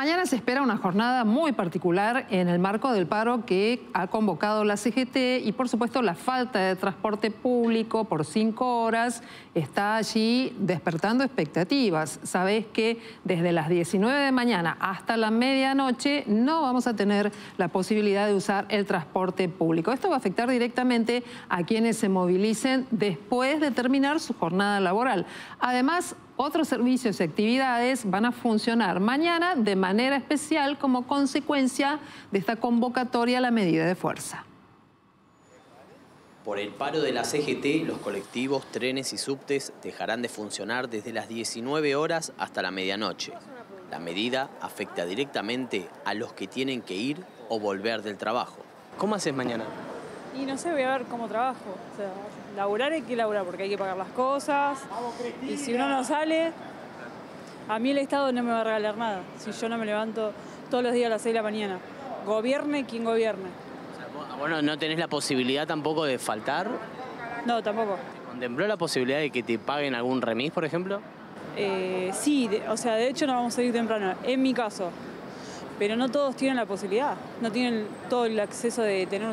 Mañana se espera una jornada muy particular en el marco del paro que ha convocado la CGT y por supuesto la falta de transporte público por cinco horas está allí despertando expectativas. Sabés que desde las 19 de mañana hasta la medianoche no vamos a tener la posibilidad de usar el transporte público. Esto va a afectar directamente a quienes se movilicen después de terminar su jornada laboral. Además, otros servicios y actividades van a funcionar mañana de manera especial como consecuencia de esta convocatoria a la medida de fuerza. Por el paro de la CGT, los colectivos, trenes y subtes dejarán de funcionar desde las 19 horas hasta la medianoche. La medida afecta directamente a los que tienen que ir o volver del trabajo. ¿Cómo haces mañana? Y no sé, voy a ver cómo trabajo. O sea, laburar hay que laburar porque hay que pagar las cosas. Y si uno no sale, a mí el Estado no me va a regalar nada. Si yo no me levanto todos los días a las 6 de la mañana. Gobierne quien gobierne. bueno, ¿no tenés la posibilidad tampoco de faltar? No, tampoco. ¿Contempló la posibilidad de que te paguen algún remis, por ejemplo? Eh, sí, o sea, de hecho no vamos a ir temprano. En mi caso, pero no todos tienen la posibilidad, no tienen todo el acceso de tener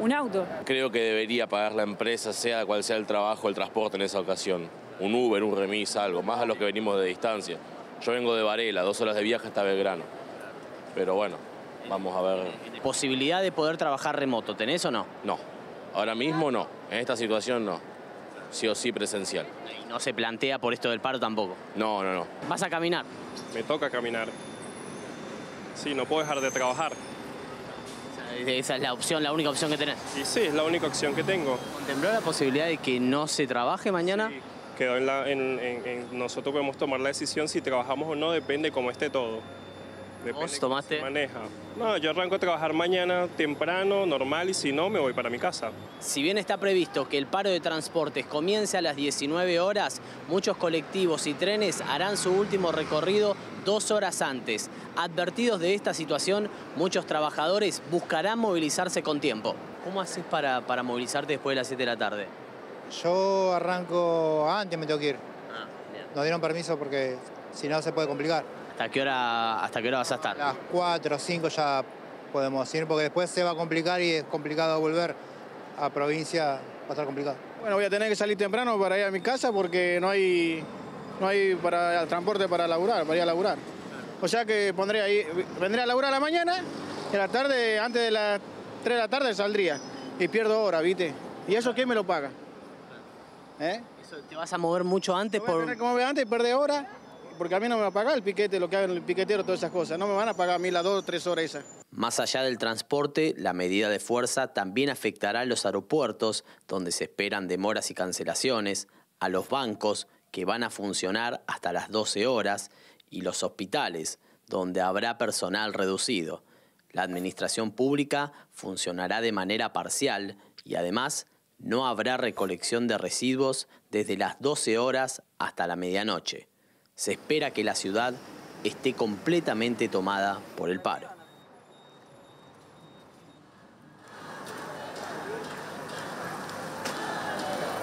un, auto. Creo que debería pagar la empresa, sea cual sea el trabajo, el transporte en esa ocasión. Un Uber, un remis, algo, más a los que venimos de distancia. Yo vengo de Varela, dos horas de viaje hasta Belgrano. Pero bueno, vamos a ver. ¿Posibilidad de poder trabajar remoto, tenés o no? No, ahora mismo no, en esta situación no. Sí o sí presencial. ¿Y no se plantea por esto del paro tampoco? No, no, no. ¿Vas a caminar? Me toca caminar. Sí, no puedo dejar de trabajar. Esa es la opción, la única opción que tenés. Y sí, es la única opción que tengo. ¿Contempló la posibilidad de que no se trabaje mañana? Sí, quedó en, la, en, nosotros podemos tomar la decisión si trabajamos o no, depende cómo esté todo. ¿Vos tomaste? maneja. No, yo arranco a trabajar mañana temprano, normal, y si no, me voy para mi casa. Si bien está previsto que el paro de transportes comience a las 19 horas, muchos colectivos y trenes harán su último recorrido dos horas antes. Advertidos de esta situación, muchos trabajadores buscarán movilizarse con tiempo. ¿Cómo haces para, para movilizarte después de las 7 de la tarde? Yo arranco antes, me tengo que ir. Ah, Nos dieron permiso porque si no se puede complicar. ¿Hasta qué hora, hasta qué hora vas a estar? A las 4 o 5 ya podemos ir, porque después se va a complicar y es complicado volver a provincia, va a estar complicado. Bueno, voy a tener que salir temprano para ir a mi casa porque no hay, no hay para el transporte para laburar, para ir a laburar. O sea que pondré ahí, vendré a laburar a la mañana y a la tarde, antes de las 3 de la tarde saldría. Y pierdo hora, ¿viste? ¿Y eso quién me lo paga? ¿Eh? ¿Te vas a mover mucho antes? por... tener que mover antes y perder hora porque a mí no me va a pagar el piquete, lo que haga el piquetero, todas esas cosas. No me van a pagar a mí las dos o tres horas esas. Más allá del transporte, la medida de fuerza también afectará a los aeropuertos, donde se esperan demoras y cancelaciones, a los bancos, que van a funcionar hasta las 12 horas, y los hospitales, donde habrá personal reducido. La administración pública funcionará de manera parcial y además no habrá recolección de residuos desde las 12 horas hasta la medianoche se espera que la ciudad esté completamente tomada por el paro.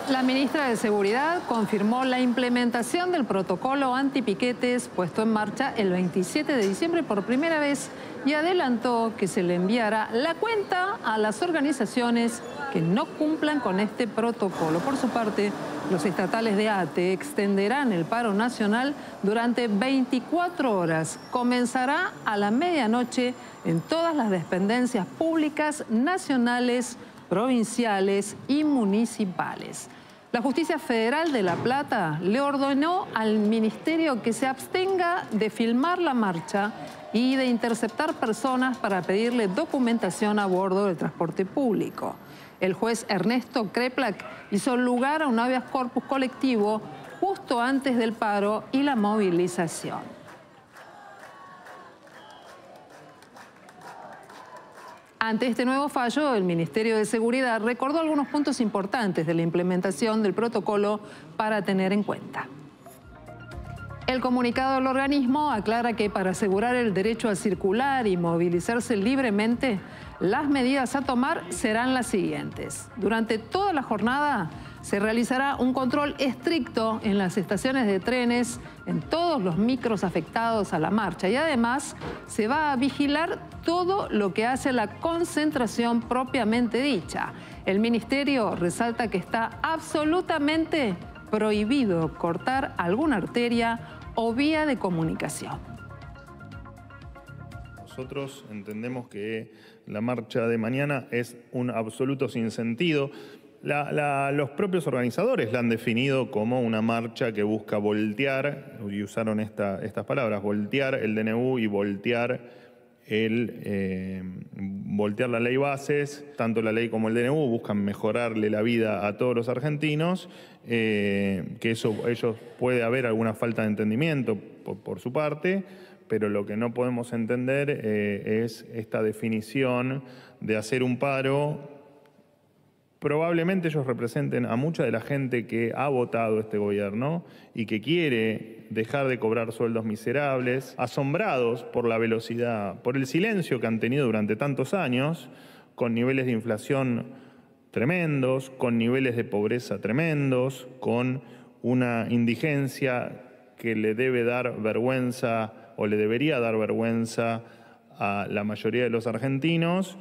La ministra de Seguridad confirmó la implementación del protocolo antipiquetes puesto en marcha el 27 de diciembre por primera vez y adelantó que se le enviará la cuenta a las organizaciones que no cumplan con este protocolo. Por su parte, los estatales de ATE extenderán el paro nacional durante 24 horas. Comenzará a la medianoche en todas las dependencias públicas nacionales, provinciales y municipales. La Justicia Federal de La Plata le ordenó al Ministerio que se abstenga de filmar la marcha y de interceptar personas para pedirle documentación a bordo del transporte público. El juez Ernesto Kreplak hizo lugar a un habeas corpus colectivo justo antes del paro y la movilización. Ante este nuevo fallo, el Ministerio de Seguridad recordó algunos puntos importantes de la implementación del protocolo para tener en cuenta. El comunicado del organismo aclara que para asegurar el derecho a circular y movilizarse libremente, las medidas a tomar serán las siguientes. Durante toda la jornada Se realizará un control estricto en las estaciones de trenes, en todos los micros afectados a la marcha y además se va a vigilar todo lo que hace la concentración propiamente dicha. El ministerio resalta que está absolutamente prohibido cortar alguna arteria o vía de comunicación. Nosotros entendemos que la marcha de mañana es un absoluto sinsentido. Los propios organizadores la han definido como una marcha que busca voltear, y usaron estas palabras, voltear el DNU y voltear el eh, voltear la ley bases, tanto la ley como el DNU buscan mejorarle la vida a todos los argentinos, eh, que eso ellos puede haber alguna falta de entendimiento por, su parte, pero lo que no podemos entender eh, es esta definición de hacer un paro probablemente ellos representen a mucha de la gente que ha votado este gobierno y que quiere dejar de cobrar sueldos miserables, asombrados por la velocidad, por el silencio que han tenido durante tantos años, con niveles de inflación tremendos, con niveles de pobreza tremendos, con una indigencia que le debe dar vergüenza o le debería dar vergüenza a la mayoría de los argentinos.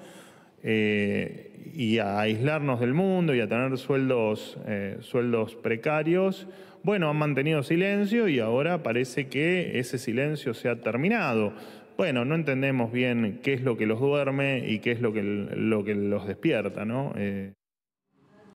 Eh, y a aislarnos del mundo y a tener sueldos, eh, sueldos precarios, bueno, han mantenido silencio y ahora parece que ese silencio se ha terminado. Bueno, no entendemos bien qué es lo que los duerme y qué es lo que, lo que los despierta, ¿no? Eh,